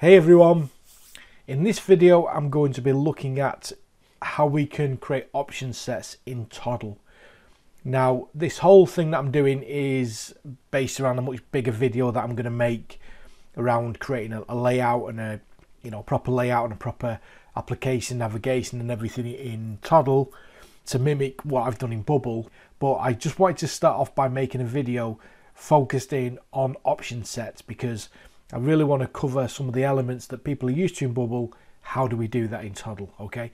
Hey everyone, in this video I'm going to be looking at how we can create option sets in Toddle. Now this whole thing that I'm doing is based around a much bigger video that I'm going to make around creating a, a layout and a you know proper layout and a proper application navigation and everything in Toddle to mimic what I've done in Bubble but I just wanted to start off by making a video focused in on option sets because I really want to cover some of the elements that people are used to in Bubble. How do we do that in Toddle? Okay,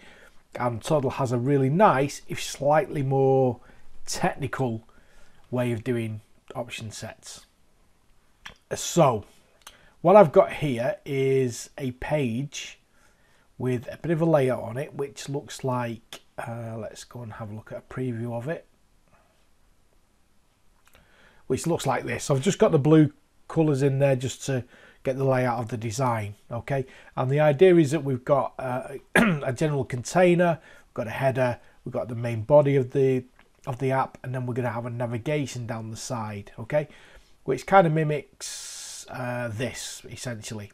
and Toddle has a really nice, if slightly more technical way of doing option sets. So, what I've got here is a page with a bit of a layout on it, which looks like, uh, let's go and have a look at a preview of it, which looks like this. I've just got the blue colours in there just to get the layout of the design okay? And the idea is that we've got uh, a general container we've got a header we've got the main body of the of the app and then we're going to have a navigation down the side okay? Which kind of mimics uh, this essentially.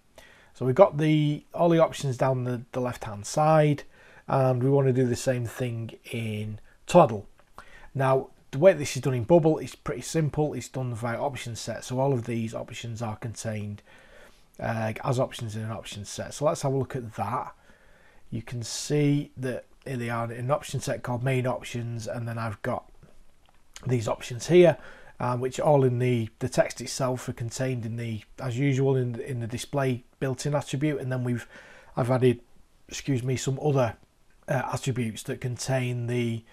So we've got the all the options down the, the left hand side and we want to do the same thing in Toddle. Now the way this is done in Bubble is pretty simple. It's done via option set so all of these options are contained uh, as options in an option set. So let's have a look at that. You can see that here they are in an option set called main options and then I've got these options here um, which all in the the text itself are contained in the as usual in in the display built-in attribute and then we've I've added excuse me some other uh, attributes that contain the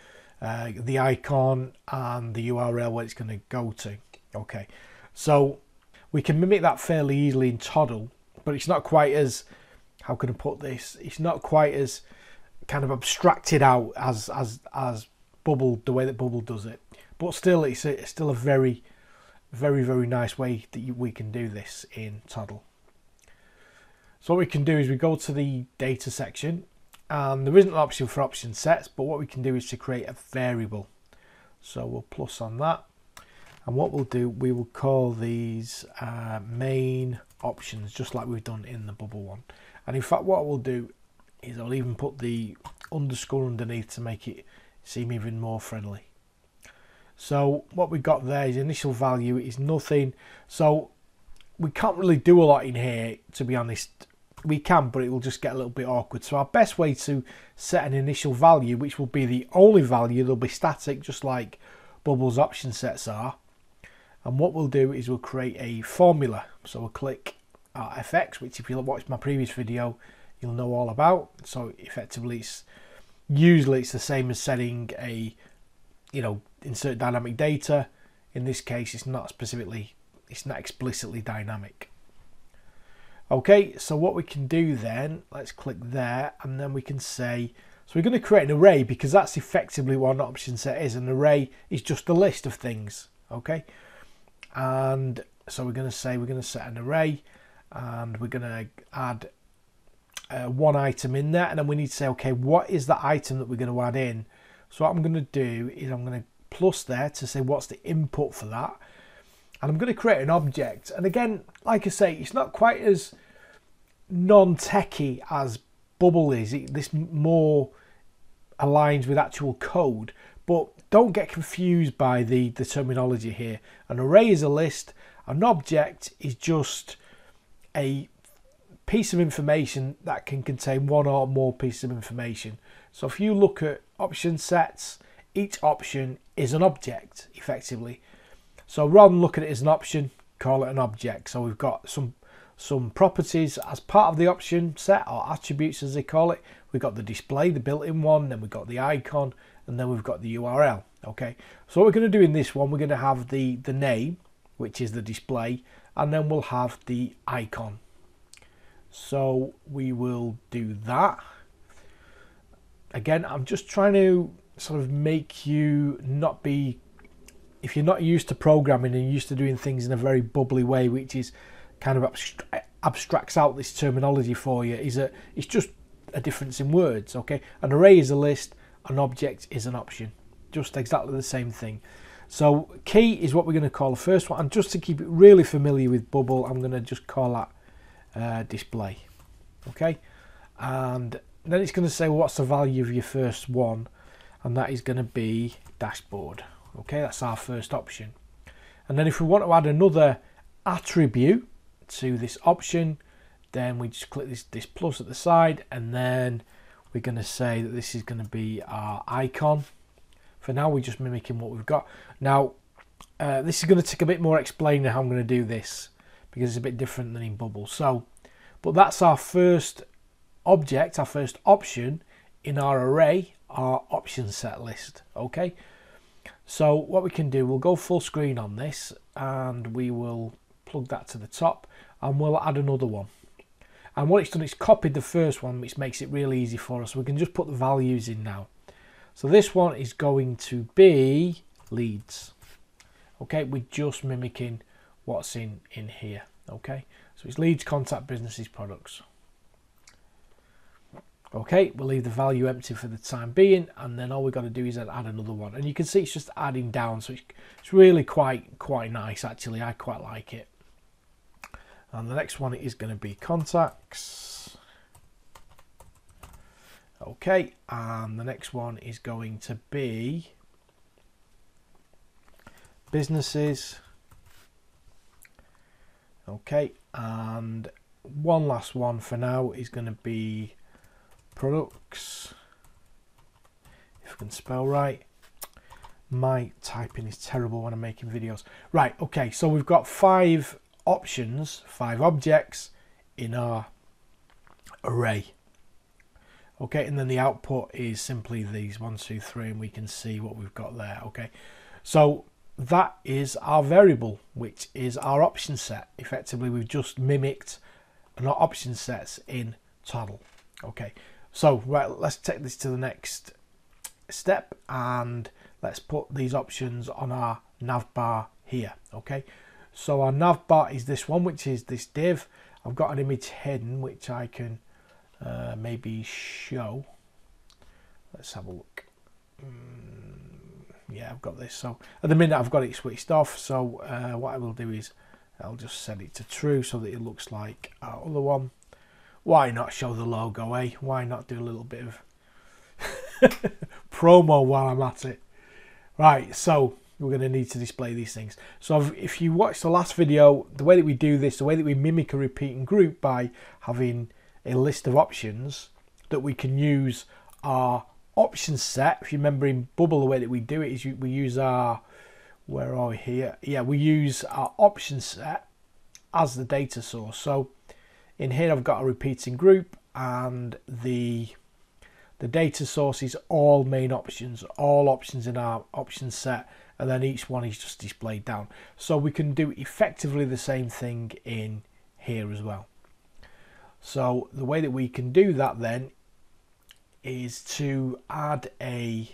uh, the icon and the URL where it's going to go to okay so we can mimic that fairly easily in Toddle, but it's not quite as, how can I put this? It's not quite as kind of abstracted out as as as Bubble the way that Bubble does it. But still, it's, a, it's still a very, very very nice way that you, we can do this in Toddle. So what we can do is we go to the data section, and there isn't an option for option sets, but what we can do is to create a variable. So we'll plus on that and what we'll do we will call these uh, main options just like we've done in the bubble one. And in fact what we'll do is I'll even put the underscore underneath to make it seem even more friendly. So what we've got there is initial value is nothing. So we can't really do a lot in here to be honest. We can but it will just get a little bit awkward. So our best way to set an initial value which will be the only value they'll be static just like bubbles option sets are and what we'll do is we'll create a formula. So we'll click fx which if you watched my previous video you'll know all about. So effectively it's usually it's the same as setting a you know insert dynamic data. In this case it's not specifically it's not explicitly dynamic. Okay so what we can do then let's click there and then we can say so we're going to create an array because that's effectively what an option set is. An array is just a list of things okay and so we're going to say we're going to set an array and we're going to add uh, one item in there and then we need to say okay what is the item that we're going to add in? So what I'm going to do is I'm going to plus there to say what's the input for that. And I'm going to create an object. And again like I say it's not quite as non-techy as bubble is. It, this more aligns with actual code. But don't get confused by the, the terminology here. An array is a list, an object is just a piece of information that can contain one or more pieces of information. So if you look at option sets, each option is an object effectively. So rather than looking at it as an option, call it an object. So we've got some some properties as part of the option set or attributes as they call it. We've got the display, the built-in one, then we've got the icon, and then we've got the URL. Okay, so what we're going to do in this one, we're going to have the, the name, which is the display, and then we'll have the icon. So we will do that. Again, I'm just trying to sort of make you not be, if you're not used to programming and used to doing things in a very bubbly way, which is kind of abstracts out this terminology for you, is that it's just a difference in words. Okay, an array is a list, an object is an option. Just exactly the same thing. So key is what we're going to call the first one. And just to keep it really familiar with Bubble, I'm going to just call that uh, display. okay and then it's going to say what's the value of your first one and that is going to be dashboard okay that's our first option and then if we want to add another attribute to this option then we just click this, this plus at the side and then we're going to say that this is going to be our icon. For now we're just mimicking what we've got. Now uh, this is going to take a bit more explaining how I'm going to do this because it's a bit different than in bubble. So but that's our first object our first option in our array our option set list okay? So what we can do we'll go full screen on this and we will plug that to the top and we'll add another one and what it's done is copied the first one which makes it really easy for us. We can just put the values in now. So this one is going to be leads okay we're just mimicking what's in in here. Okay so it's leads contact businesses products. Okay we'll leave the value empty for the time being and then all we've got to do is add another one. And you can see it's just adding down so it's, it's really quite quite nice actually. I quite like it and the next one is going to be contacts. Okay and the next one is going to be businesses. Okay and one last one for now is going to be products. If I can spell right. My typing is terrible when I'm making videos. Right okay so we've got five options, five objects in our array. Okay, and then the output is simply these one, two, three, and we can see what we've got there. Okay, so that is our variable, which is our option set. Effectively, we've just mimicked our option sets in Toddle. Okay, so right, let's take this to the next step and let's put these options on our navbar here. Okay, so our navbar is this one, which is this div. I've got an image hidden, which I can uh, maybe show. Let's have a look. Mm, yeah, I've got this. So at the minute I've got it switched off. So uh, what I will do is I'll just set it to true so that it looks like our other one. Why not show the logo, eh? Why not do a little bit of promo while I'm at it? Right, so we're going to need to display these things. So if you watch the last video, the way that we do this, the way that we mimic a repeating group by having a list of options that we can use our option set. If you remember in Bubble, the way that we do it is we use our, where are we here? Yeah, we use our option set as the data source. So in here I've got a repeating group and the the data source is all main options, all options in our option set and then each one is just displayed down. So we can do effectively the same thing in here as well. So the way that we can do that then is to add a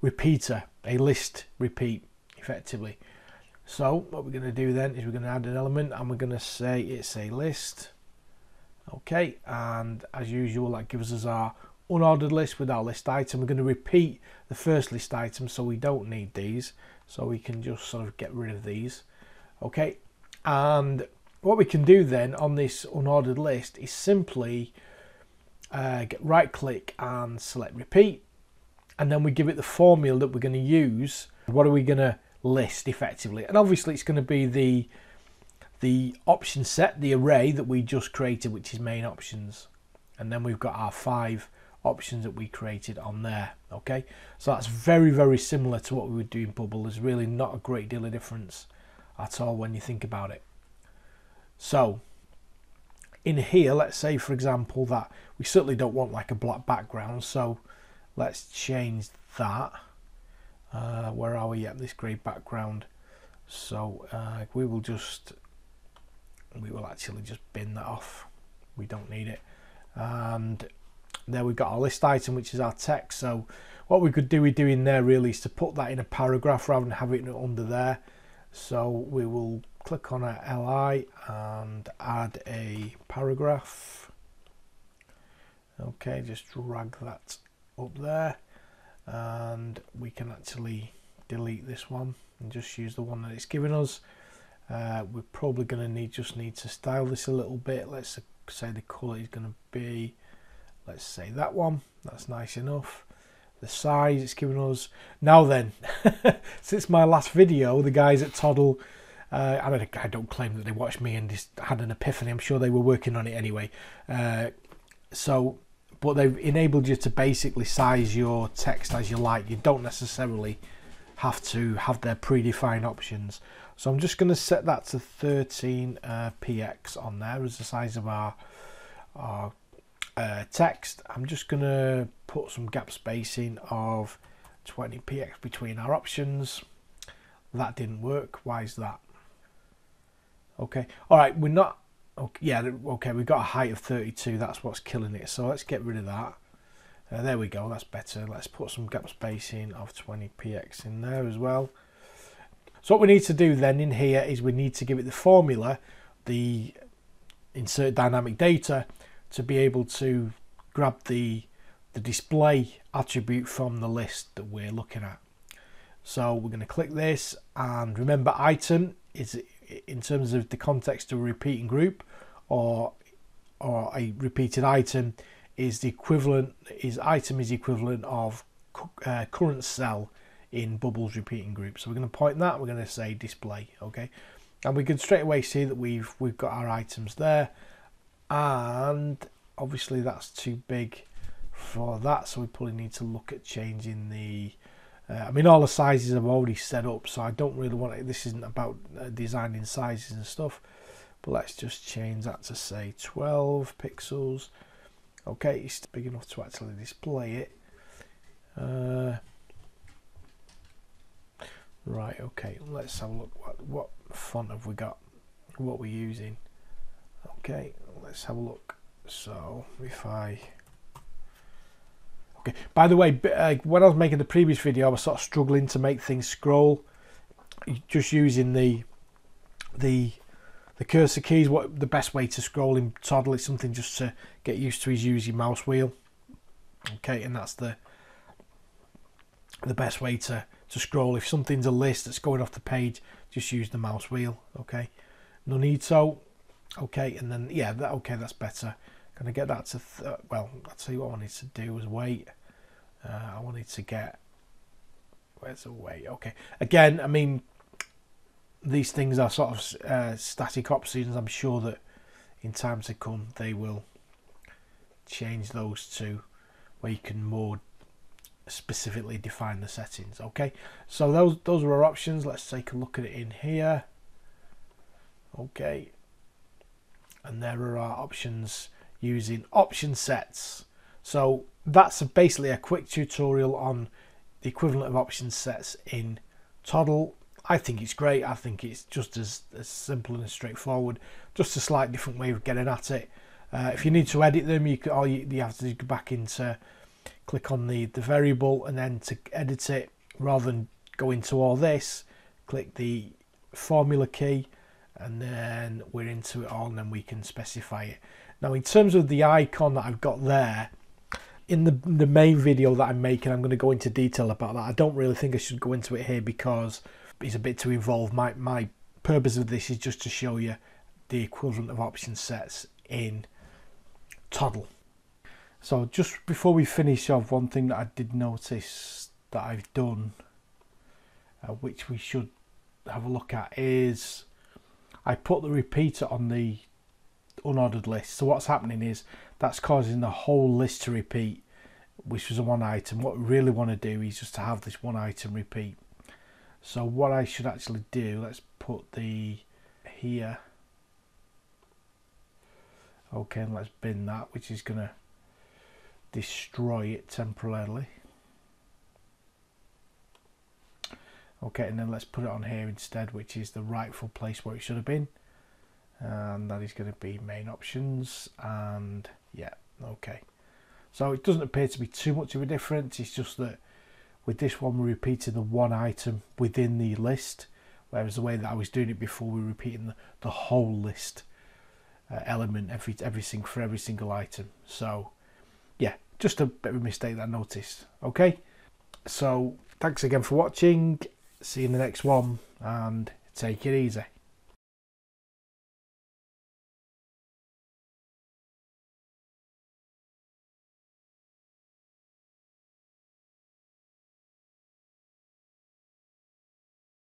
repeater, a list repeat effectively. So what we're going to do then is we're going to add an element and we're going to say it's a list. Okay, and as usual that gives us our unordered list with our list item. We're going to repeat the first list item so we don't need these. So we can just sort of get rid of these. Okay, and what we can do then on this unordered list is simply uh, right click and select repeat and then we give it the formula that we're going to use. What are we going to list effectively? And obviously it's going to be the the option set, the array that we just created, which is main options. And then we've got our five options that we created on there okay? So that's very very similar to what we would do in bubble. There's really not a great deal of difference at all when you think about it. So in here let's say for example that we certainly don't want like a black background so let's change that. Uh, where are we? At this grey background. So uh, we will just we will actually just bin that off. We don't need it. And there we've got our list item which is our text. So what we could do we do in there really is to put that in a paragraph rather than have it under there. So we will click on our li and add a paragraph. Okay just drag that up there. And we can actually delete this one and just use the one that it's given us. Uh, we're probably going to need just need to style this a little bit. Let's say the colour is going to be, let's say that one. That's nice enough. The size it's given us. Now then, since my last video, the guys at Toddle, uh, I, don't, I don't claim that they watched me and just had an epiphany. I'm sure they were working on it anyway. Uh, so, but they've enabled you to basically size your text as you like. You don't necessarily have to have their predefined options. So I'm just going to set that to 13 uh, px on there as the size of our, our uh, text. I'm just going to put some gap spacing of 20 px between our options. That didn't work. Why is that? Okay. All right. We're not. Okay. Yeah. Okay. We've got a height of 32. That's what's killing it. So let's get rid of that. Uh, there we go. That's better. Let's put some gap spacing of 20 px in there as well. So what we need to do then in here is we need to give it the formula, the insert dynamic data, to be able to grab the, the display attribute from the list that we're looking at. So we're going to click this and remember item is in terms of the context of a repeating group or or a repeated item is the equivalent is item is equivalent of uh, current cell in bubbles repeating group. So we're going to point that, we're going to say display, okay? And we can straight away see that we've we've got our items there. And obviously that's too big for that, so we probably need to look at changing the uh, I mean, all the sizes I've already set up, so I don't really want it. This isn't about uh, designing sizes and stuff, but let's just change that to say 12 pixels. Okay, it's big enough to actually display it. Uh, Right, okay, let's have a look. What, what font have we got? What we're using? Okay, let's have a look. So, if I... Okay, by the way, uh, when I was making the previous video, I was sort of struggling to make things scroll. Just using the the the cursor keys, what the best way to scroll in Toddle is something just to get used to is use your mouse wheel. Okay, and that's the the best way to to scroll. If something's a list that's going off the page, just use the mouse wheel. Okay, no need so. Okay, and then yeah, that okay, that's better. Gonna get that to well. I'll tell you what I wanted to do was wait. Uh, I wanted to get where's the wait? Okay, again, I mean these things are sort of uh, static options. I'm sure that in time to come they will change those to where you can more specifically define the settings okay so those those are our options let's take a look at it in here okay and there are our options using option sets. So that's basically a quick tutorial on the equivalent of option sets in Toddle. I think it's great. I think it's just as, as simple and straightforward just a slight different way of getting at it. Uh, if you need to edit them you, you, you have to go back into click on the, the variable and then to edit it. Rather than go into all this click the formula key and then we're into it all and then we can specify it. Now in terms of the icon that I've got there in the, the main video that I'm making I'm going to go into detail about that. I don't really think I should go into it here because it's a bit too involved. My, my purpose of this is just to show you the equivalent of option sets in Toddle. So just before we finish off, one thing that I did notice that I've done, uh, which we should have a look at, is I put the repeater on the unordered list. So what's happening is that's causing the whole list to repeat, which was a one item. What we really want to do is just to have this one item repeat. So what I should actually do, let's put the here. Okay, and let's bin that, which is going to destroy it temporarily. Okay, and then let's put it on here instead, which is the rightful place where it should have been. And that is going to be main options. And yeah, okay. So it doesn't appear to be too much of a difference. It's just that with this one, we're repeating the one item within the list. Whereas the way that I was doing it before, we are repeating the, the whole list uh, element every everything for every single item. So yeah, just a bit of a mistake that I noticed. Okay, so thanks again for watching. See you in the next one and take it easy.